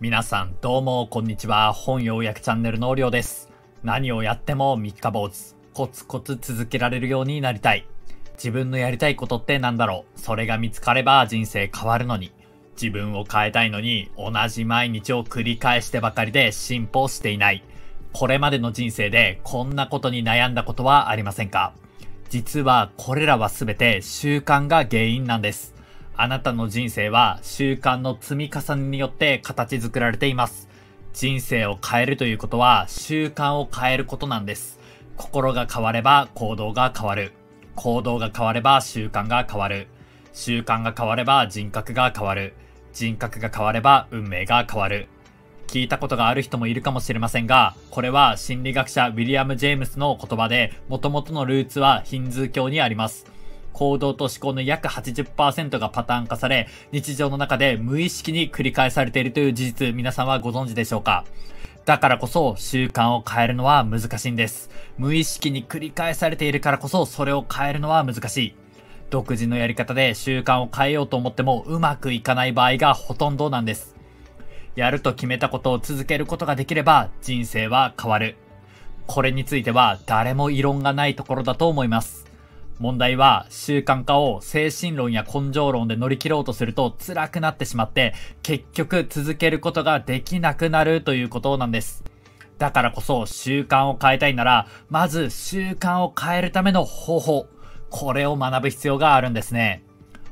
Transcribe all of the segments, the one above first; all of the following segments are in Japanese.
皆さんどうもこんにちは。本要約チャンネルのりょうです。何をやっても三日坊主。コツコツ続けられるようになりたい。自分のやりたいことってなんだろうそれが見つかれば人生変わるのに。自分を変えたいのに同じ毎日を繰り返してばかりで進歩していない。これまでの人生でこんなことに悩んだことはありませんか？実はこれらはすべて習慣が原因なんです。あなたの人生は習慣の積み重ねによって形作られています。人生を変えるということは習慣を変えることなんです。心が変われば行動が変わる。行動が変われば習慣が変わる。習慣が変われば人格が変わる。人格が変われば運命が変わる。聞いたことがある人もいるかもしれませんが、これは心理学者ウィリアム・ジェームスの言葉で、元々のルーツはヒンズー教にあります。行動と思考の約80%がパターン化され、日常の中で無意識に繰り返されているという事実、皆さんはご存知でしょうか？だからこそ習慣を変えるのは難しいんです。無意識に繰り返されているからこそそれを変えるのは難しい。独自のやり方で習慣を変えようと思ってもうまくいかない場合がほとんどなんです。やると決めたことを続けることができれば人生は変わる。これについては誰も異論がないところだと思います。問題は習慣化を精神論や根性論で乗り切ろうとすると辛くなってしまって結局続けることができなくなるということなんです。だからこそ習慣を変えたいならまず習慣を変えるための方法これを学ぶ必要があるんですね。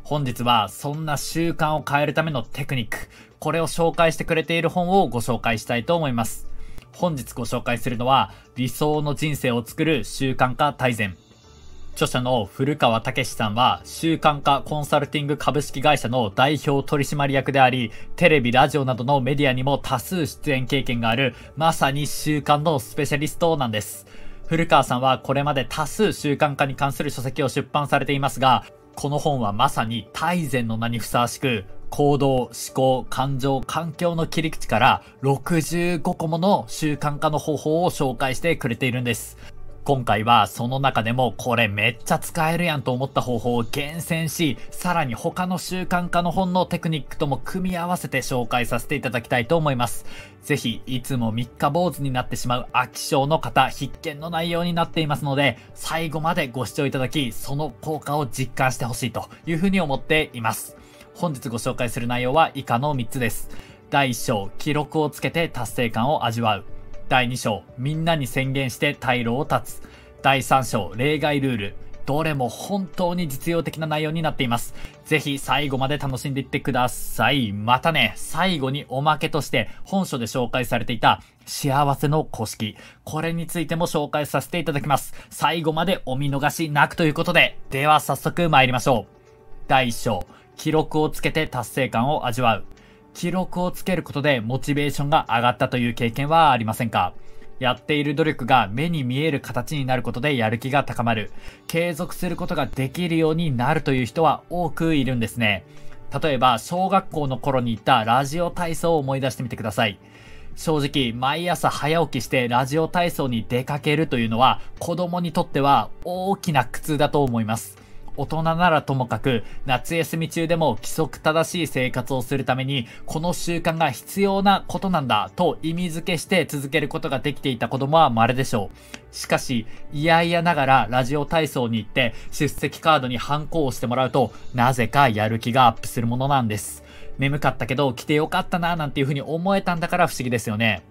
本日はそんな習慣を変えるためのテクニックこれを紹介してくれている本をご紹介したいと思います。本日ご紹介するのは理想の人生を作る習慣化大全著者の古川武さんは習慣化コンサルティング株式会社の代表取締役であり、テレビ、ラジオなどのメディアにも多数出演経験がある、まさに習慣のスペシャリストなんです。古川さんはこれまで多数習慣化に関する書籍を出版されていますが、この本はまさに大善の名にふさわしく、行動、思考、感情、環境の切り口から65個もの習慣化の方法を紹介してくれているんです。今回はその中でもこれめっちゃ使えるやんと思った方法を厳選し、さらに他の習慣化の本のテクニックとも組み合わせて紹介させていただきたいと思います。ぜひ、いつも三日坊主になってしまう飽き性の方、必見の内容になっていますので、最後までご視聴いただき、その効果を実感してほしいというふうに思っています。本日ご紹介する内容は以下の3つです。第1章、記録をつけて達成感を味わう。第2章、みんなに宣言して退路を断つ。第3章、例外ルール。どれも本当に実用的な内容になっています。ぜひ最後まで楽しんでいってください。またね、最後におまけとして本書で紹介されていた幸せの公式。これについても紹介させていただきます。最後までお見逃しなくということで、では早速参りましょう。第1章、記録をつけて達成感を味わう。記録をつけることでモチベーションが上がったという経験はありませんか？やっている努力が目に見える形になることでやる気が高まる。継続することができるようになるという人は多くいるんですね。例えば、小学校の頃に行ったラジオ体操を思い出してみてください。正直、毎朝早起きしてラジオ体操に出かけるというのは子供にとっては大きな苦痛だと思います。大人ならともかく、夏休み中でも規則正しい生活をするために、この習慣が必要なことなんだと意味付けして続けることができていた子供は稀でしょう。しかし、いやいやながらラジオ体操に行って、出席カードにハンコをしてもらうと、なぜかやる気がアップするものなんです。眠かったけど来てよかったななんていう風に思えたんだから不思議ですよね。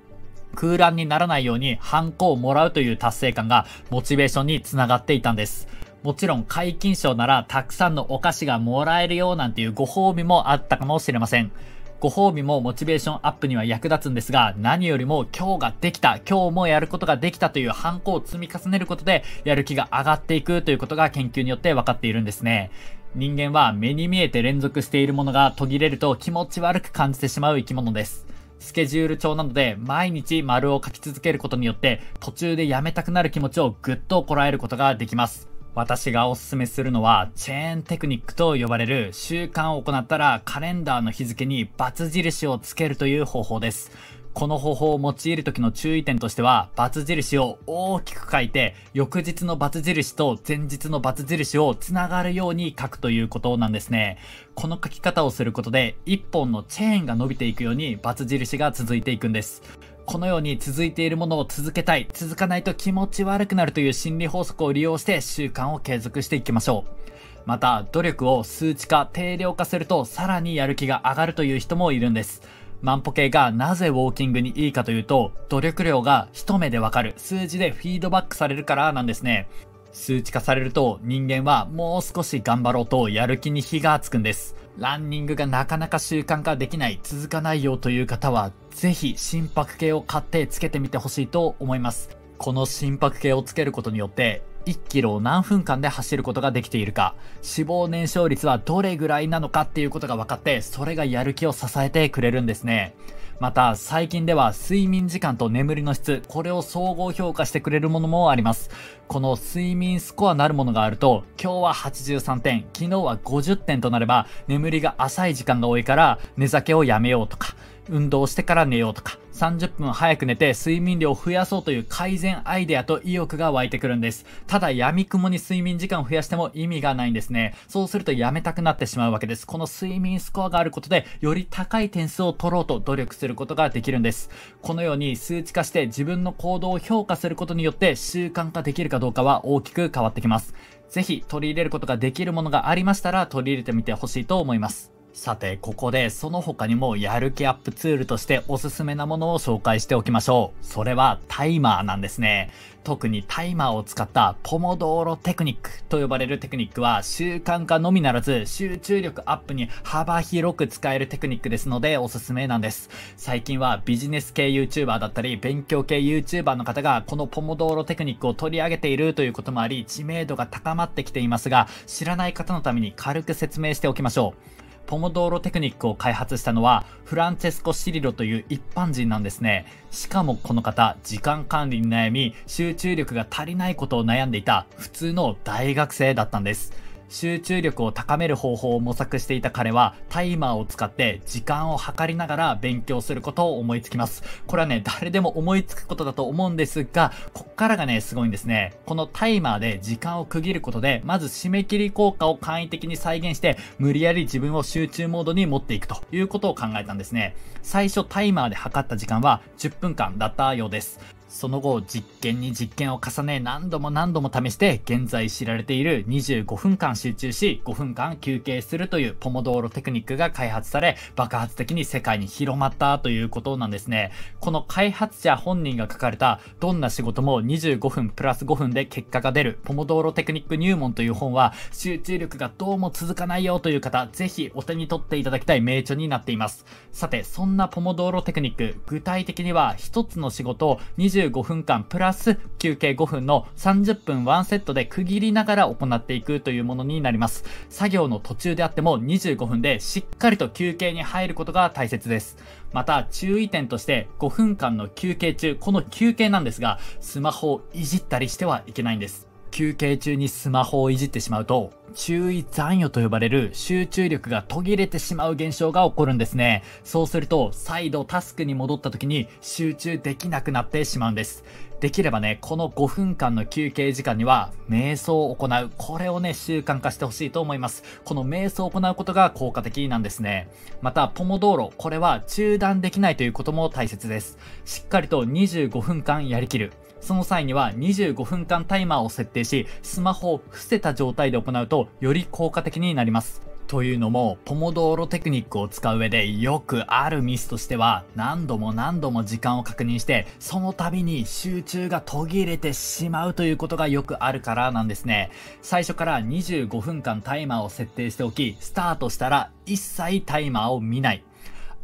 空欄にならないようにハンコをもらうという達成感がモチベーションにつながっていたんです。もちろん解禁賞ならたくさんのお菓子がもらえるよなんていうご褒美もあったかもしれません。ご褒美もモチベーションアップには役立つんですが、何よりも今日ができた、今日もやることができたというハンコを積み重ねることで、やる気が上がっていくということが研究によって分かっているんですね。人間は目に見えて連続しているものが途切れると気持ち悪く感じてしまう生き物です。スケジュール帳などで毎日丸を書き続けることによって途中でやめたくなる気持ちをぐっとこらえることができます。私がおすすめするのは、チェーンテクニックと呼ばれる習慣を行ったらカレンダーの日付に×印をつけるという方法です。この方法を用いる時の注意点としては、×印を大きく書いて、翌日の×印と前日の×印を繋がるように書くということなんですね。この書き方をすることで、一本のチェーンが伸びていくように×印が続いていくんです。このように続いているものを続けたい、続かないと気持ち悪くなるという心理法則を利用して習慣を継続していきましょう。また、努力を数値化、定量化するとさらにやる気が上がるという人もいるんです。万歩計がなぜウォーキングにいいかというと、努力量が一目でわかる、数字でフィードバックされるからなんですね。数値化されると人間はもう少し頑張ろうとやる気に火がつくんです。ランニングがなかなか習慣化できない、続かないよという方は、ぜひ心拍計を買ってつけてみてほしいと思います。この心拍計をつけることによって、1キロを何分間で走ることができているか、脂肪燃焼率はどれぐらいなのかっていうことが分かって、それがやる気を支えてくれるんですね。また、最近では睡眠時間と眠りの質、これを総合評価してくれるものもあります。この睡眠スコアなるものがあると、今日は83点、昨日は50点となれば、眠りが浅い時間が多いから、寝酒をやめようとか、運動してから寝ようとか、30分早く寝て睡眠量を増やそうという改善アイデアと意欲が湧いてくるんです。ただ闇雲に睡眠時間を増やしても意味がないんですね。そうするとやめたくなってしまうわけです。この睡眠スコアがあることで、より高い点数を取ろうと努力することができるんです。このように数値化して自分の行動を評価することによって習慣化できるかどうかは大きく変わってきます。ぜひ取り入れることができるものがありましたら取り入れてみてほしいと思います。さて、ここでその他にもやる気アップツールとしておすすめなものを紹介しておきましょう。それはタイマーなんですね。特にタイマーを使ったポモドーロテクニックと呼ばれるテクニックは習慣化のみならず集中力アップに幅広く使えるテクニックですのでおすすめなんです。最近はビジネス系 YouTuber だったり勉強系 YouTuber の方がこのポモドーロテクニックを取り上げているということもあり知名度が高まってきていますが知らない方のために軽く説明しておきましょう。ポモドーロテクニックを開発したのは、フランチェスコ・シリロという一般人なんですね。しかもこの方、時間管理に悩み、集中力が足りないことを悩んでいた普通の大学生だったんです。集中力を高める方法を模索していた彼は、タイマーを使って時間を計りながら勉強することを思いつきます。これはね、誰でも思いつくことだと思うんですが、こっからがね、すごいんですね。このタイマーで時間を区切ることで、まず締め切り効果を簡易的に再現して、無理やり自分を集中モードに持っていくということを考えたんですね。最初タイマーで測った時間は10分間だったようです。その後、実験に実験を重ね何度も何度も試して、現在知られている25分間集中し、5分間休憩するというポモドーロテクニックが開発され、爆発的に世界に広まったということなんですね。この開発者本人が書かれた、どんな仕事も25分プラス5分で結果が出る、ポモドーロテクニック入門という本は、集中力がどうも続かないよという方、ぜひお手に取っていただきたい名著になっています。さて、そんなポモドーロテクニック、具体的には一つの仕事を25 25分間プラス休憩5分の30分ワンセットで区切りながら行っていくというものになります。作業の途中であっても25分でしっかりと休憩に入ることが大切です。また注意点として5分間の休憩中、この休憩なんですが、スマホをいじったりしてはいけないんです。休憩中にスマホをいじってしまうと、注意残余と呼ばれる集中力が途切れてしまう現象が起こるんですね。そうすると、再度タスクに戻った時に集中できなくなってしまうんです。できればね、この5分間の休憩時間には、瞑想を行う。これをね、習慣化してほしいと思います。この瞑想を行うことが効果的なんですね。また、ポモ道路。これは中断できないということも大切です。しっかりと25分間やりきる。その際には25分間タイマーを設定し、スマホを伏せた状態で行うとより効果的になります。というのも、ポモドーロテクニックを使う上でよくあるミスとしては、何度も何度も時間を確認して、その度に集中が途切れてしまうということがよくあるからなんですね。最初から25分間タイマーを設定しておき、スタートしたら一切タイマーを見ない。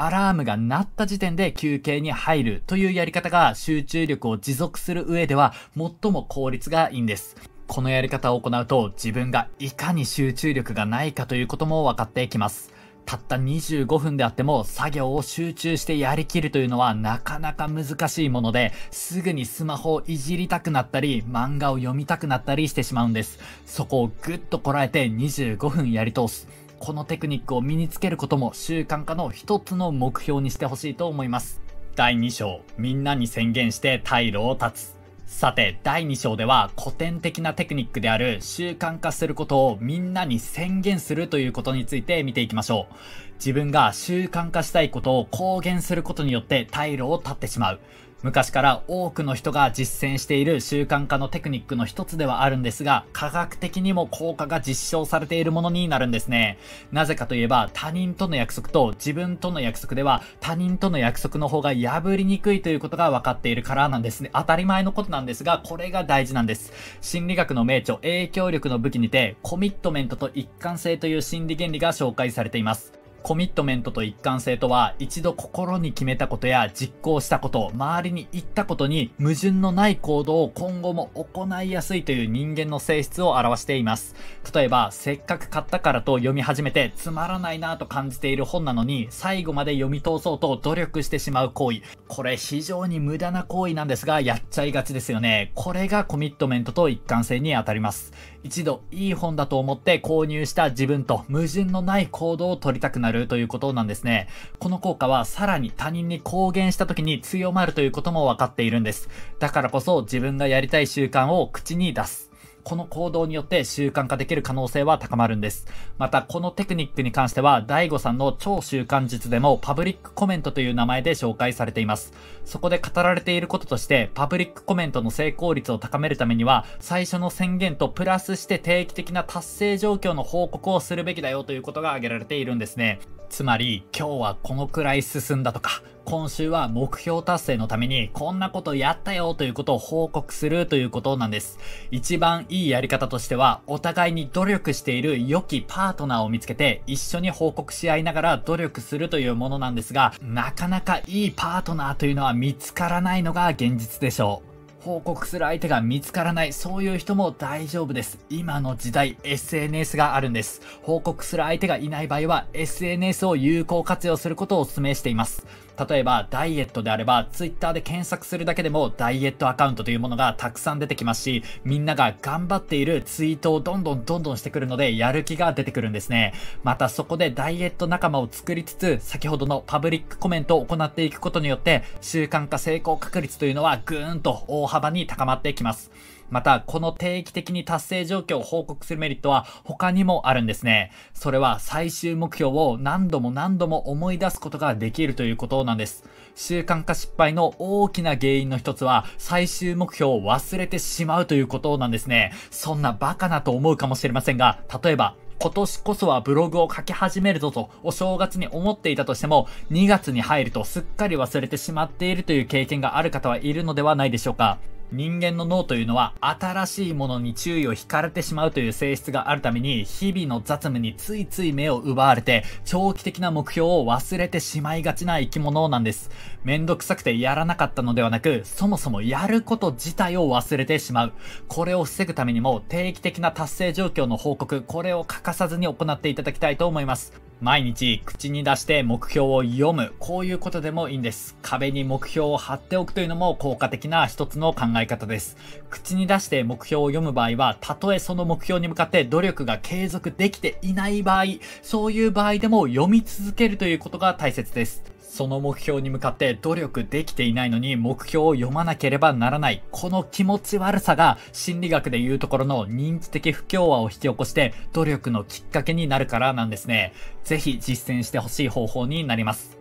アラームが鳴った時点で休憩に入るというやり方が集中力を持続する上では最も効率がいいんです。このやり方を行うと自分がいかに集中力がないかということも分かっていきます。たった25分であっても作業を集中してやりきるというのはなかなか難しいものですぐにスマホをいじりたくなったり漫画を読みたくなったりしてしまうんです。そこをぐっとこらえて25分やり通す。このテクニックを身につけることも習慣化の一つの目標にしてほしいと思います。第2章、みんなに宣言して退路を断つ。さて、第2章では古典的なテクニックである習慣化することをみんなに宣言するということについて見ていきましょう。自分が習慣化したいことを公言することによって退路を断ってしまう。昔から多くの人が実践している習慣化のテクニックの一つではあるんですが、科学的にも効果が実証されているものになるんですね。なぜかといえば、他人との約束と自分との約束では、他人との約束の方が破りにくいということが分かっているからなんですね。当たり前のことなんですが、これが大事なんです。心理学の名著、影響力の武器にて、コミットメントと一貫性という心理原理が紹介されています。コミットメントと一貫性とは、一度心に決めたことや実行したこと、周りに言ったことに矛盾のない行動を今後も行いやすいという人間の性質を表しています。例えば、せっかく買ったからと読み始めてつまらないなと感じている本なのに、最後まで読み通そうと努力してしまう行為。これ非常に無駄な行為なんですが、やっちゃいがちですよね。これがコミットメントと一貫性にあたります。一度いい本だと思って購入した自分と矛盾のない行動を取りたくなるということなんですね。この効果はさらに他人に公言した時に強まるということもわかっているんです。だからこそ自分がやりたい習慣を口に出す。この行動によって習慣化できる可能性は高まるんです。また、このテクニックに関しては、大悟さんの超習慣術でもパブリックコメントという名前で紹介されています。そこで語られていることとして、パブリックコメントの成功率を高めるためには、最初の宣言とプラスして定期的な達成状況の報告をするべきだよということが挙げられているんですね。つまり、今日はこのくらい進んだとか、今週は目標達成のためにこんなことやったよということを報告するということなんです。一番いいやり方としては、お互いに努力している良きパートナーを見つけて一緒に報告し合いながら努力するというものなんですが、なかなかいいパートナーというのは見つからないのが現実でしょう。報告する相手が見つからない、そういう人も大丈夫です。今の時代、SNS があるんです。報告する相手がいない場合は、SNS を有効活用することをお勧めしています。例えば、ダイエットであれば、ツイッターで検索するだけでも、ダイエットアカウントというものがたくさん出てきますし、みんなが頑張っているツイートをどんどんどんどんしてくるので、やる気が出てくるんですね。またそこでダイエット仲間を作りつつ、先ほどのパブリックコメントを行っていくことによって、習慣化成功確率というのはぐーんと大幅に高まっていきます。また、この定期的に達成状況を報告するメリットは他にもあるんですね。それは最終目標を何度も何度も思い出すことができるということなんです。習慣化失敗の大きな原因の一つは最終目標を忘れてしまうということなんですね。そんなバカなと思うかもしれませんが、例えば、今年こそはブログを書き始めるぞとお正月に思っていたとしても、2月に入るとすっかり忘れてしまっているという経験がある方はいるのではないでしょうか。人間の脳というのは新しいものに注意を惹かれてしまうという性質があるために日々の雑務についつい目を奪われて長期的な目標を忘れてしまいがちな生き物なんです。めんどくさくてやらなかったのではなくそもそもやること自体を忘れてしまう。これを防ぐためにも定期的な達成状況の報告、これを欠かさずに行っていただきたいと思います。毎日口に出して目標を読む。こういうことでもいいんです。壁に目標を貼っておくというのも効果的な一つの考え方です。口に出して目標を読む場合は、たとえその目標に向かって努力が継続できていない場合、そういう場合でも読み続けるということが大切です。その目標に向かって努力できていないのに目標を読まなければならない。この気持ち悪さが心理学でいうところの認知的不協和を引き起こして努力のきっかけになるからなんですね。ぜひ実践してほしい方法になります。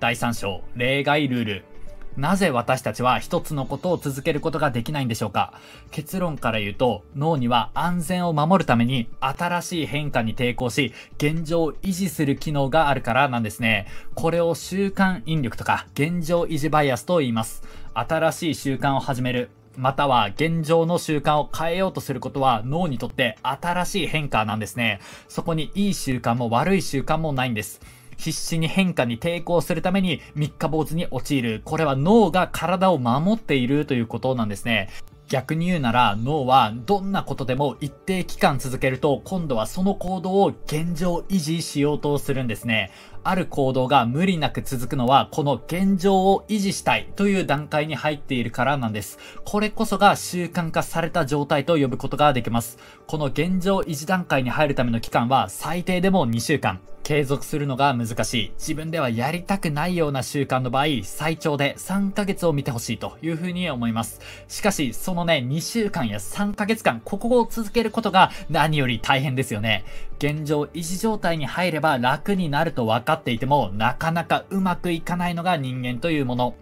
第3章、例外ルール。なぜ私たちは一つのことを続けることができないんでしょうか？結論から言うと、脳には安全を守るために新しい変化に抵抗し、現状を維持する機能があるからなんですね。これを習慣引力とか現状維持バイアスと言います。新しい習慣を始める。または現状の習慣を変えようとすることは脳にとって新しい変化なんですね。そこにいい習慣も悪い習慣もないんです。必死に変化に抵抗するために三日坊主に陥る。これは脳が体を守っているということなんですね。逆に言うなら脳はどんなことでも一定期間続けると今度はその行動を現状維持しようとするんですね。ある行動が無理なく続くのはこの現状を維持したいという段階に入っているからなんです。これこそが習慣化された状態と呼ぶことができます。この現状維持段階に入るための期間は最低でも2週間。継続するのが難しい。自分ではやりたくないような習慣の場合、最長で3ヶ月を見てほしいというふうに思います。しかし、そのね、2週間や3ヶ月間、ここを続けることが何より大変ですよね。現状維持状態に入れば楽になると分かっていても、なかなかうまくいかないのが人間というもの。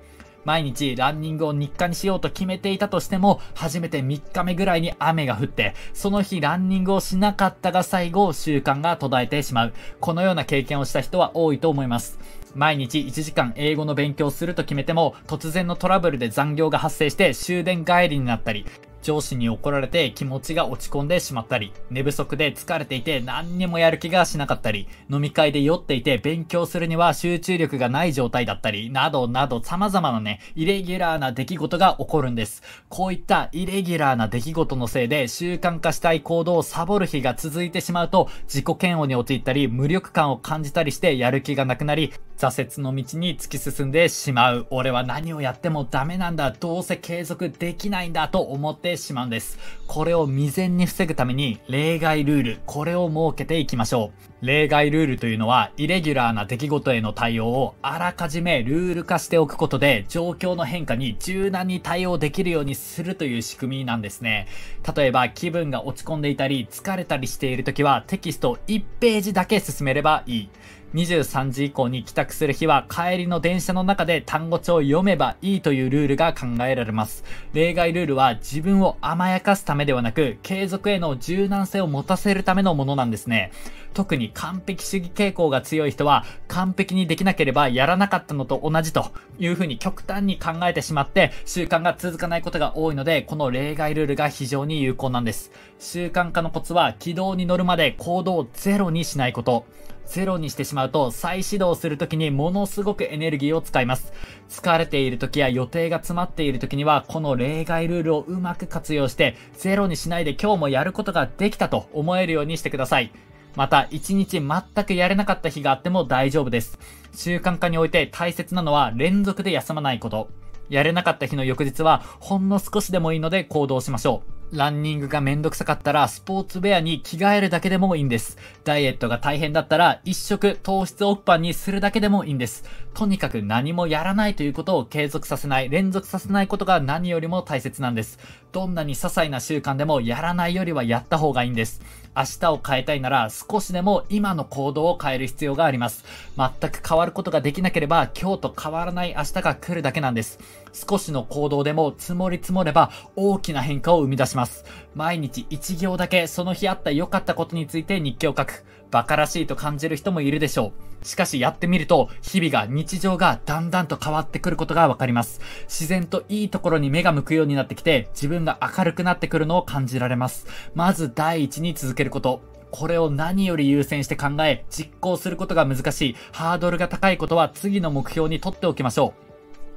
毎日ランニングを日課にしようと決めていたとしても、初めて3日目ぐらいに雨が降って、その日ランニングをしなかったが最後、習慣が途絶えてしまう。このような経験をした人は多いと思います。毎日1時間英語の勉強すると決めても、突然のトラブルで残業が発生して終電帰りになったり、上司に怒られて気持ちが落ち込んでしまったり、寝不足で疲れていて何にもやる気がしなかったり、飲み会で酔っていて勉強するには集中力がない状態だったり、などなど様々なね、イレギュラーな出来事が起こるんです。こういったイレギュラーな出来事のせいで習慣化したい行動をサボる日が続いてしまうと、自己嫌悪に陥ったり、無力感を感じたりしてやる気がなくなり、挫折の道に突き進んでしまう。俺は何をやってもダメなんだ。どうせ継続できないんだと思ってしまうんです。これを未然に防ぐために、例外ルール、これを設けていきましょう。例外ルールというのは、イレギュラーな出来事への対応をあらかじめルール化しておくことで、状況の変化に柔軟に対応できるようにするという仕組みなんですね。例えば、気分が落ち込んでいたり、疲れたりしている時は、テキスト1ページだけ進めればいい。23時以降に帰宅する日は帰りの電車の中で単語帳を読めばいいというルールが考えられます。例外ルールは自分を甘やかすためではなく、継続への柔軟性を持たせるためのものなんですね。特に完璧主義傾向が強い人は、完璧にできなければやらなかったのと同じというふうに極端に考えてしまって、習慣が続かないことが多いので、この例外ルールが非常に有効なんです。習慣化のコツは、軌道に乗るまで行動をゼロにしないこと。ゼロにしてしまうと再始動するときにものすごくエネルギーを使います。疲れている時や予定が詰まっている時にはこの例外ルールをうまく活用してゼロにしないで今日もやることができたと思えるようにしてください。また、一日全くやれなかった日があっても大丈夫です。習慣化において大切なのは連続で休まないこと。やれなかった日の翌日はほんの少しでもいいので行動しましょう。ランニングがめんどくさかったら、スポーツウェアに着替えるだけでもいいんです。ダイエットが大変だったら、一食糖質オフパンにするだけでもいいんです。とにかく何もやらないということを継続させない、連続させないことが何よりも大切なんです。どんなに些細な習慣でもやらないよりはやった方がいいんです。明日を変えたいなら少しでも今の行動を変える必要があります。全く変わることができなければ今日と変わらない明日が来るだけなんです。少しの行動でも積もり積もれば大きな変化を生み出します。毎日1行だけその日あった良かったことについて日記を書く。馬鹿らしいと感じる人もいるでしょう。しかしやってみると、日々が、日常がだんだんと変わってくることがわかります。自然といいところに目が向くようになってきて、自分が明るくなってくるのを感じられます。まず第一に続けること。これを何より優先して考え、実行することが難しい、ハードルが高いことは次の目標にとっておきましょ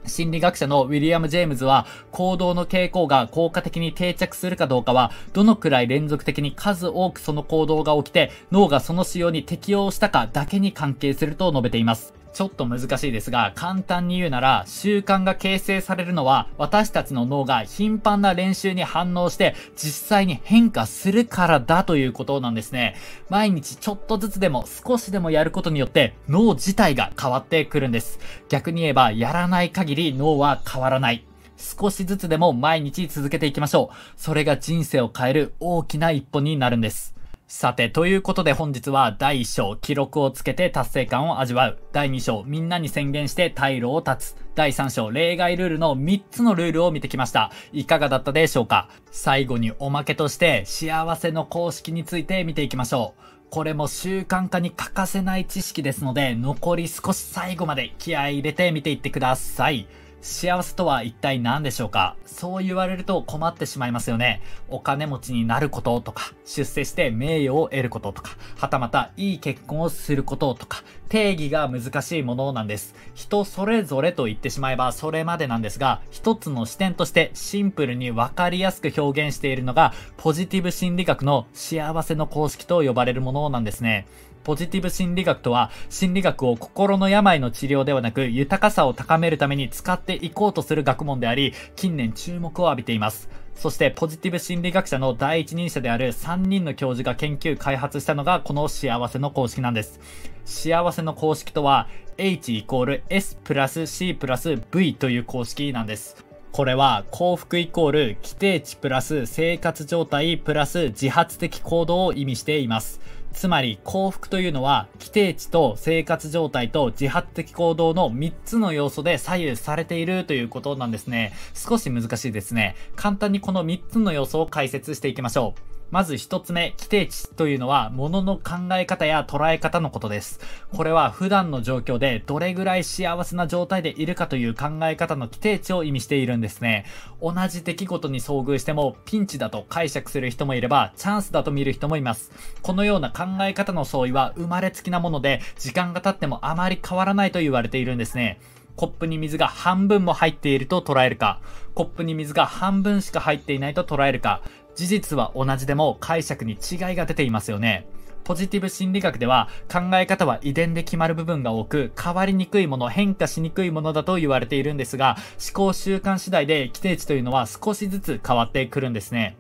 う。心理学者のウィリアム・ジェームズは、行動の傾向が効果的に定着するかどうかは、どのくらい連続的に数多くその行動が起きて、脳がその仕様に適応したかだけに関係すると述べています。ちょっと難しいですが、簡単に言うなら、習慣が形成されるのは、私たちの脳が頻繁な練習に反応して、実際に変化するからだということなんですね。毎日ちょっとずつでも少しでもやることによって、脳自体が変わってくるんです。逆に言えば、やらない限り脳は変わらない。少しずつでも毎日続けていきましょう。それが人生を変える大きな一歩になるんです。さて、ということで本日は第1章、記録をつけて達成感を味わう。第2章、みんなに宣言して退路を断つ。第3章、例外ルールの3つのルールを見てきました。いかがだったでしょうか？最後におまけとして、幸せの公式について見ていきましょう。これも習慣化に欠かせない知識ですので、残り少し最後まで気合い入れて見ていってください。幸せとは一体何でしょうか？そう言われると困ってしまいますよね。お金持ちになることとか、出世して名誉を得ることとか、はたまたいい結婚をすることとか、定義が難しいものなんです。人それぞれと言ってしまえばそれまでなんですが、一つの視点としてシンプルにわかりやすく表現しているのが、ポジティブ心理学の幸せの公式と呼ばれるものなんですね。ポジティブ心理学とは、心理学を心の病の治療ではなく、豊かさを高めるために使っていこうとする学問であり、近年注目を浴びています。そしてポジティブ心理学者の第一人者である3人の教授が研究開発したのがこの幸せの公式なんです。幸せの公式とは H イコール S プラス C プラス V という公式なんです。これは幸福イコール規定値プラス生活状態プラス自発的行動を意味しています。つまり幸福というのは規定値と生活状態と自発的行動の3つの要素で左右されているということなんですね。少し難しいですね。簡単にこの3つの要素を解説していきましょう。まず一つ目、規定値というのは、物の考え方や捉え方のことです。これは普段の状況でどれぐらい幸せな状態でいるかという考え方の規定値を意味しているんですね。同じ出来事に遭遇しても、ピンチだと解釈する人もいれば、チャンスだと見る人もいます。このような考え方の相違は生まれつきなもので、時間が経ってもあまり変わらないと言われているんですね。コップに水が半分も入っていると捉えるか、コップに水が半分しか入っていないと捉えるか、事実は同じでも解釈に違いが出ていますよね。ポジティブ心理学では考え方は遺伝で決まる部分が多く変わりにくいもの、変化しにくいものだと言われているんですが思考習慣次第で規定値というのは少しずつ変わってくるんですね。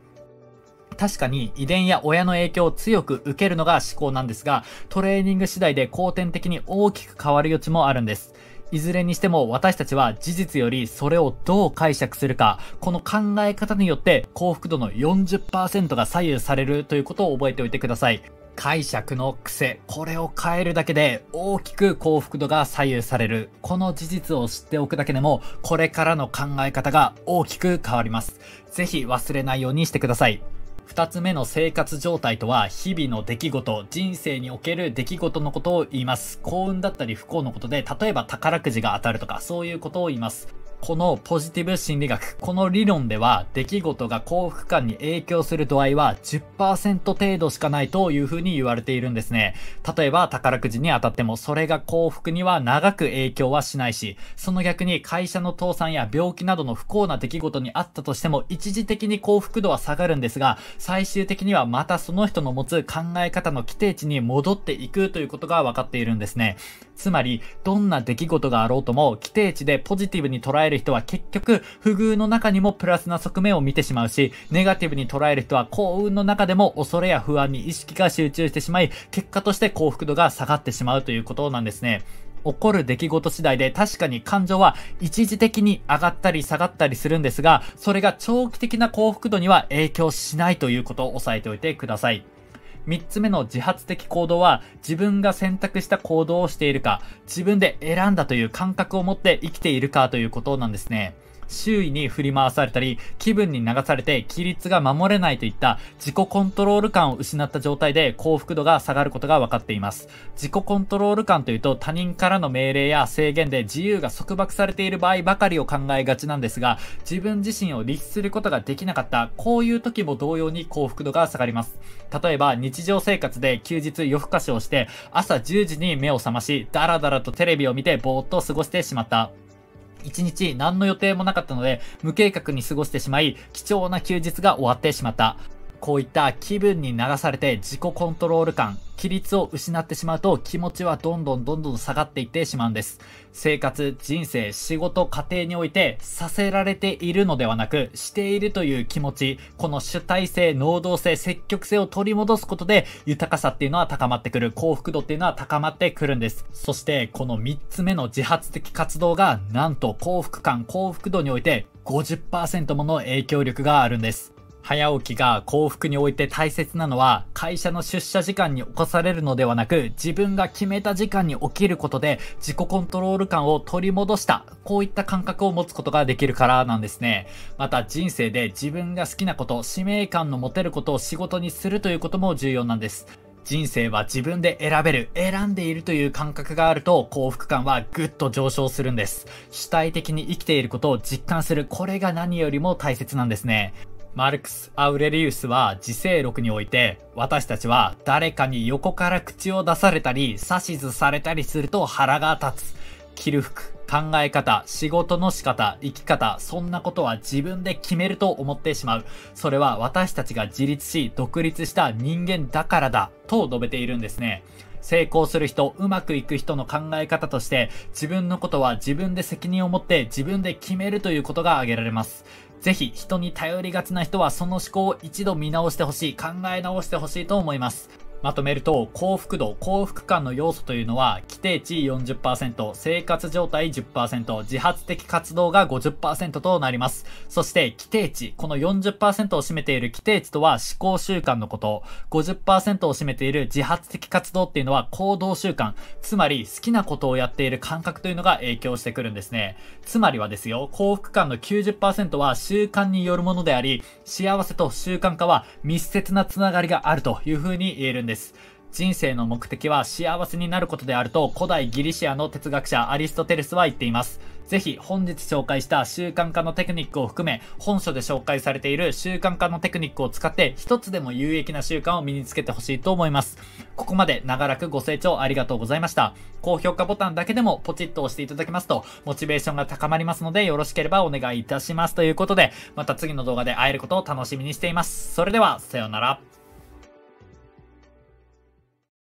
確かに遺伝や親の影響を強く受けるのが思考なんですがトレーニング次第で後天的に大きく変わる余地もあるんです。いずれにしても私たちは事実よりそれをどう解釈するか、この考え方によって幸福度の40%が左右されるということを覚えておいてください。解釈の癖、これを変えるだけで大きく幸福度が左右される。この事実を知っておくだけでも、これからの考え方が大きく変わります。ぜひ忘れないようにしてください。二つ目の生活状態とは、日々の出来事、人生における出来事のことを言います。幸運だったり不幸のことで、例えば宝くじが当たるとか、そういうことを言います。このポジティブ心理学、この理論では出来事が幸福感に影響する度合いは10%程度しかないという風に言われているんですね。例えば宝くじに当たってもそれが幸福には長く影響はしないし、その逆に会社の倒産や病気などの不幸な出来事にあったとしても一時的に幸福度は下がるんですが、最終的にはまたその人の持つ考え方の規定値に戻っていくということが分かっているんですね。つまり、どんな出来事があろうとも規定値でポジティブに捉ええる人は結局、不遇の中にもプラスな側面を見てしまうし、ネガティブに捉える人は幸運の中でも恐れや不安に意識が集中してしまい、結果として幸福度が下がってしまうということなんですね。起こる出来事次第で確かに感情は一時的に上がったり下がったりするんですが、それが長期的な幸福度には影響しないということを押さえておいてください。3つ目の自発的行動は自分が選択した行動をしているか、自分で選んだという感覚を持って生きているかということなんですね。周囲に振り回されたり、気分に流されて規律が守れないといった自己コントロール感を失った状態で幸福度が下がることが分かっています。自己コントロール感というと他人からの命令や制限で自由が束縛されている場合ばかりを考えがちなんですが、自分自身を律することができなかった、こういう時も同様に幸福度が下がります。例えば日常生活で休日夜更かしをして朝10時に目を覚まし、ダラダラとテレビを見てぼーっと過ごしてしまった。一日何の予定もなかったので、無計画に過ごしてしまい、貴重な休日が終わってしまった。こういった気分に流されて自己コントロール感、規律を失ってしまうと気持ちはどんどんどんどん下がっていってしまうんです。生活、人生、仕事、家庭においてさせられているのではなく、しているという気持ち、この主体性、能動性、積極性を取り戻すことで豊かさっていうのは高まってくる、幸福度っていうのは高まってくるんです。そしてこの3つ目の自発的活動がなんと幸福感、幸福度において50%もの影響力があるんです。早起きが幸福において大切なのは、会社の出社時間に起こされるのではなく、自分が決めた時間に起きることで、自己コントロール感を取り戻した、こういった感覚を持つことができるからなんですね。また人生で自分が好きなこと、使命感の持てることを仕事にするということも重要なんです。人生は自分で選べる、選んでいるという感覚があると幸福感はぐっと上昇するんです。主体的に生きていることを実感する、これが何よりも大切なんですね。マルクス・アウレリウスは自世録において、私たちは誰かに横から口を出されたり、指図されたりすると腹が立つ。着る服、考え方、仕事の仕方、生き方、そんなことは自分で決めると思ってしまう。それは私たちが自立し、独立した人間だからだ、と述べているんですね。成功する人、うまくいく人の考え方として、自分のことは自分で責任を持って自分で決めるということが挙げられます。ぜひ人に頼りがちな人はその思考を一度見直してほしい、考え直してほしいと思います。まとめると、幸福度、幸福感の要素というのは、規定値40%、生活状態10%、自発的活動が50%となります。そして、規定値、この40%を占めている規定値とは思考習慣のこと、50%を占めている自発的活動っていうのは行動習慣、つまり好きなことをやっている感覚というのが影響してくるんですね。つまりはですよ、幸福感の90%は習慣によるものであり、幸せと習慣化は密接なつながりがあるというふうに言えるんです。です。人生の目的は幸せになることであると古代ギリシアの哲学者アリストテレスは言っています。ぜひ本日紹介した習慣化のテクニックを含め本書で紹介されている習慣化のテクニックを使って一つでも有益な習慣を身につけてほしいと思います。ここまで長らくご清聴ありがとうございました。高評価ボタンだけでもポチッと押していただけますとモチベーションが高まりますのでよろしければお願いいたします。ということでまた次の動画で会えることを楽しみにしています。それではさようなら。